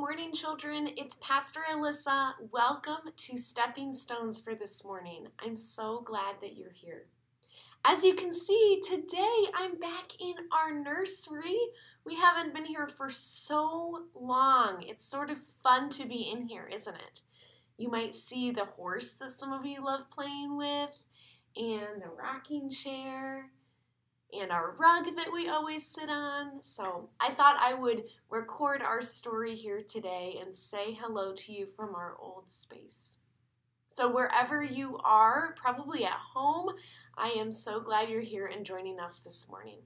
morning, children. It's Pastor Alissa. Welcome to Stepping Stones for this morning. I'm so glad that you're here. As you can see, today I'm back in our nursery. We haven't been here for so long. It's sort of fun to be in here, isn't it? You might see the horse that some of you love playing with, and the rocking chair, and our rug that we always sit on. So I thought I would record our story here today and say hello to you from our old space. So wherever you are, probably at home, I am so glad you're here and joining us this morning.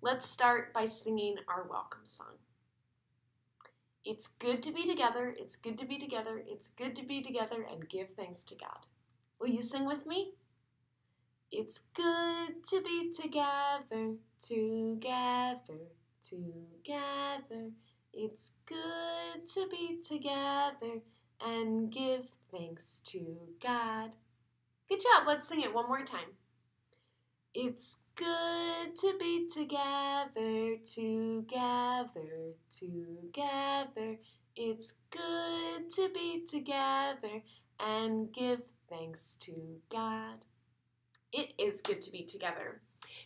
Let's start by singing our welcome song. It's good to be together, it's good to be together, it's good to be together and give thanks to God. Will you sing with me? It's good to be together, together, together. It's good to be together and give thanks to God. Good job. Let's sing it one more time. It's good to be together, together, together. It's good to be together and give thanks to God. It is good to be together.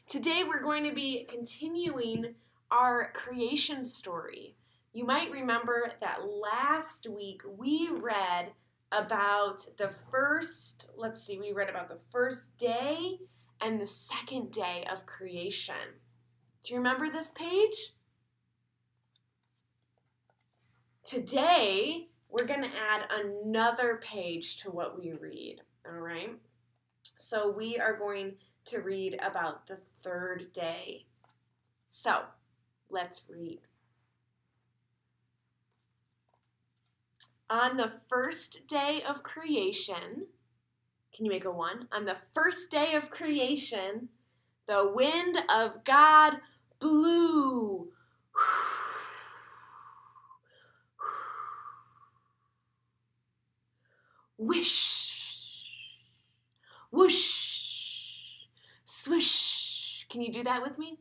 Today we're going to be continuing our creation story. You might remember that last week we read about the first, let's see, we read about the first day and the second day of creation. Do you remember this page? Today, we're going to add another page to what we read, all right? So we are going to read about the third day. So let's read. On the first day of creation, can you make a one? On the first day of creation, the wind of God blew. Wish Whoosh, swish. Can you do that with me?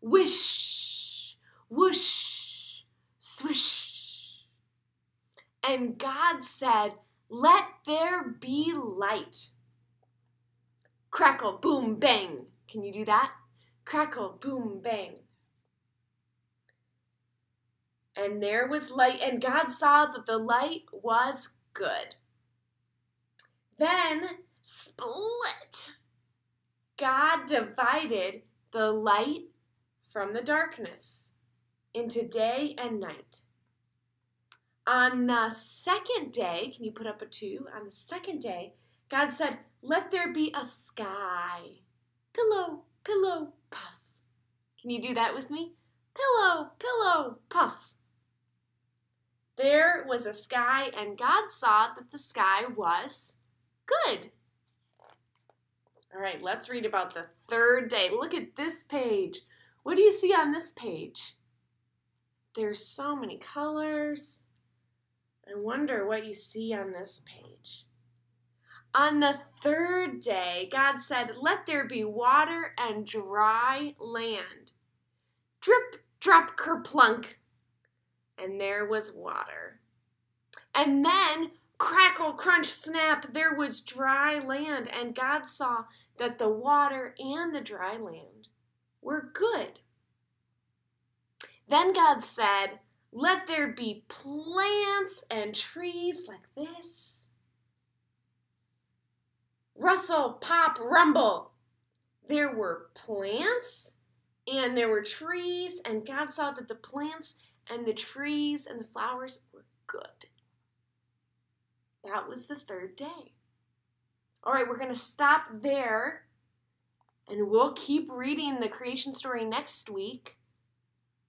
Wish, whoosh, swish. And God said, Let there be light. Crackle, boom, bang. Can you do that? Crackle, boom, bang. And there was light, and God saw that the light was good. Then split. God divided the light from the darkness into day and night. On the second day, can you put up a two? On the second day, God said, Let there be a sky. Pillow, pillow, puff. Can you do that with me? Pillow, pillow, puff. There was a sky, and God saw that the sky was good. All right, let's read about the third day. Look at this page. What do you see on this page? There's so many colors. I wonder what you see on this page. On the third day, God said, Let there be water and dry land. Drip, drop, kerplunk. And there was water. And then crackle, crunch, snap, there was dry land, and God saw that the water and the dry land were good. Then God said, Let there be plants and trees like this. Rustle, pop, rumble. There were plants and there were trees, and God saw that the plants and the trees and the flowers were good. That was the third day. All right, we're going to stop there and we'll keep reading the creation story next week.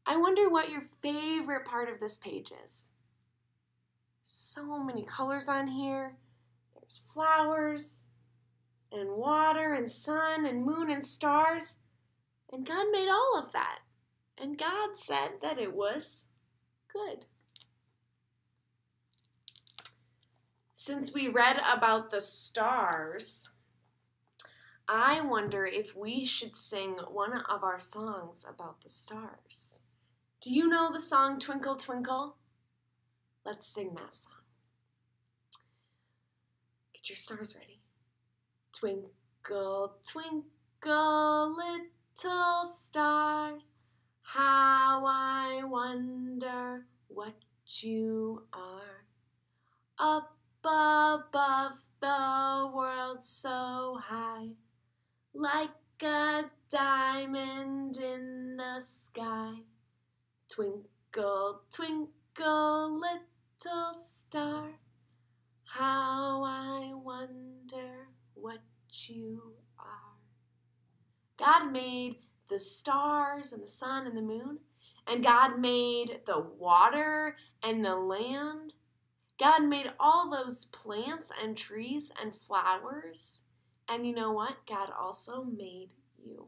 I wonder what your favorite part of this page is. So many colors on here. There's flowers and water and sun and moon and stars. And God made all of that. And God said that it was good. Since we read about the stars, I wonder if we should sing one of our songs about the stars. Do you know the song Twinkle Twinkle? Let's sing that song. Get your stars ready. Twinkle, twinkle, little stars, how I wonder what you are. Up above the world so high, like a diamond in the sky. Twinkle, twinkle, little star, how I wonder what you are. God made the stars and the sun and the moon, and God made the water and the land. God made all those plants and trees and flowers. And you know what? God also made you.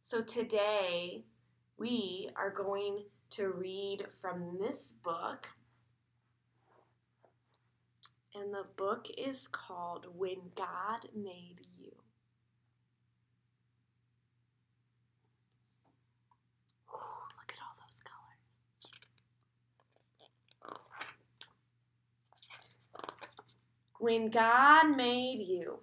So today we are going to read from this book. And the book is called When God Made You. Ooh, look at all those colors. When God made you.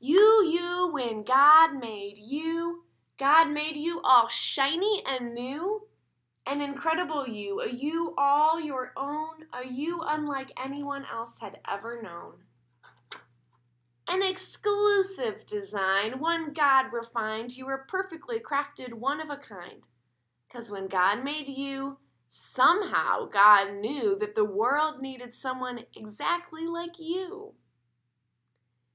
You, you, when God made you, God made you all shiny and new, an incredible you, a you all your own, a you unlike anyone else had ever known. An exclusive design, one God refined, you were perfectly crafted, one of a kind. Because when God made you, somehow God knew that the world needed someone exactly like you.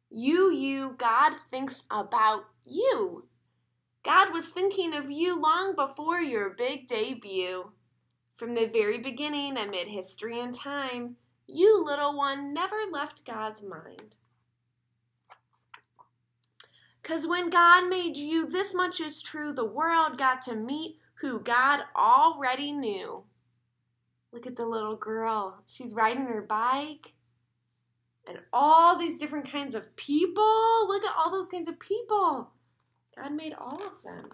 You, you, God thinks about you. God was thinking of you long before your big debut. From the very beginning, amid history and time, you, little one, never left God's mind. Because when God made you, this much is true the world got to meet who God already knew. Look at the little girl. She's riding her bike and all these different kinds of people. Look at all those kinds of people. God made all of them.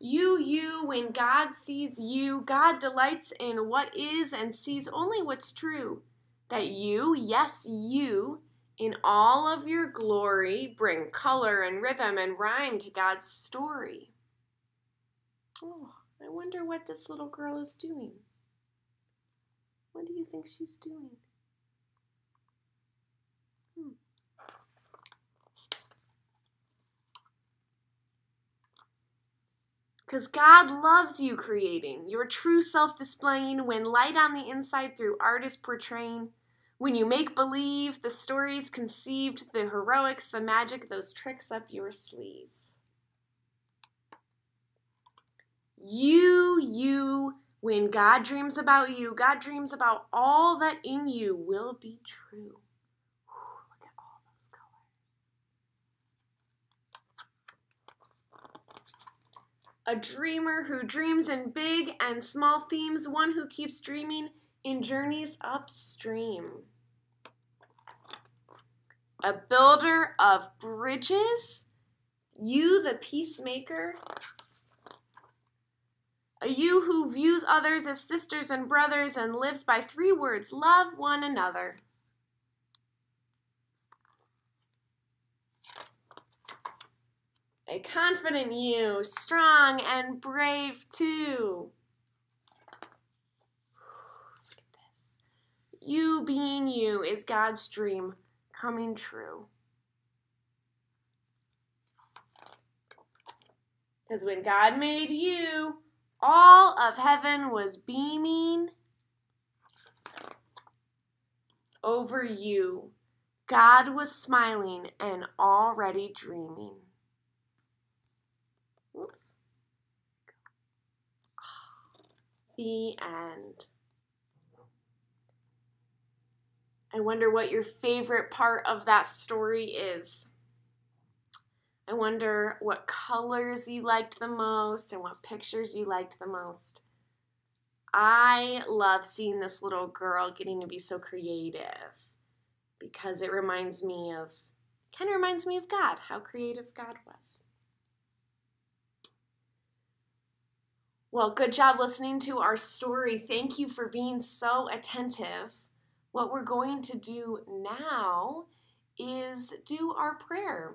You, you, when God sees you, God delights in what is and sees only what's true. That you, yes, you, in all of your glory, bring color and rhythm and rhyme to God's story. Oh, I wonder what this little girl is doing. What do you think she's doing? Hmm. Because God loves you creating, your true self displaying when light on the inside through art is portraying. When you make believe, the stories conceived, the heroics, the magic, those tricks up your sleeve. You, you, when God dreams about you, God dreams about all that in you will be true. a dreamer who dreams in big and small themes, one who keeps dreaming in journeys upstream. A builder of bridges, you the peacemaker. A you who views others as sisters and brothers and lives by three words love one another. A confident you, strong and brave too. Look at this. You being you is God's dream coming true. Because when God made you, all of heaven was beaming over you. God was smiling and already dreaming. Oops. The end. I wonder what your favorite part of that story is. I wonder what colors you liked the most and what pictures you liked the most. I love seeing this little girl getting to be so creative because it reminds me of, kind of reminds me of God, how creative God was. Well, good job listening to our story. Thank you for being so attentive. What we're going to do now is do our prayer.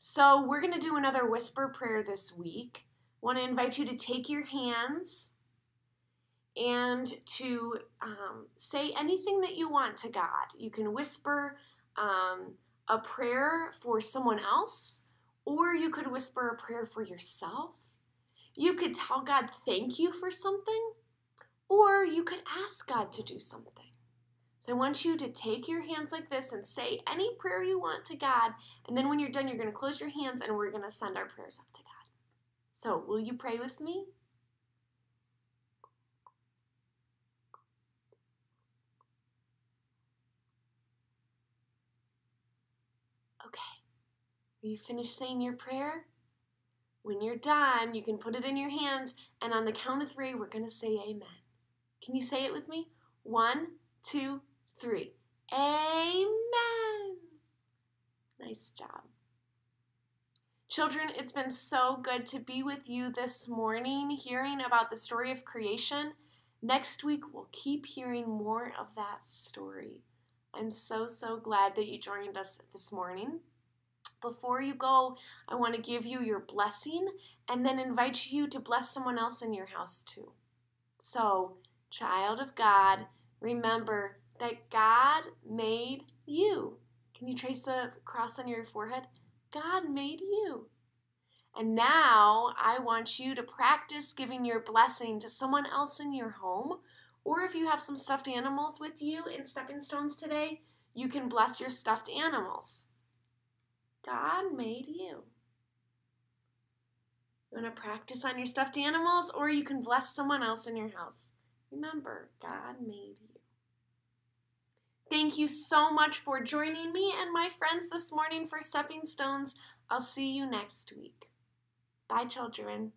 So, we're going to do another whisper prayer this week. I want to invite you to take your hands and to um, say anything that you want to God. You can whisper um, a prayer for someone else, or you could whisper a prayer for yourself. You could tell God thank you for something, or you could ask God to do something. So I want you to take your hands like this and say any prayer you want to God. And then when you're done, you're going to close your hands and we're going to send our prayers up to God. So, will you pray with me? Okay. Are you finished saying your prayer? When you're done, you can put it in your hands, and on the count of three, we're going to say amen. Can you say it with me? One, two, three. Amen. Nice job. Children, it's been so good to be with you this morning, hearing about the story of creation. Next week, we'll keep hearing more of that story. I'm so, so glad that you joined us this morning. Before you go, I want to give you your blessing and then invite you to bless someone else in your house too. So, child of God, remember that God made you. Can you trace a cross on your forehead? God made you. And now I want you to practice giving your blessing to someone else in your home or if you have some stuffed animals with you in stepping stones today, you can bless your stuffed animals. God made you. You want to practice on your stuffed animals, or you can bless someone else in your house. Remember, God made you. Thank you so much for joining me and my friends this morning for Stepping Stones. I'll see you next week. Bye, children.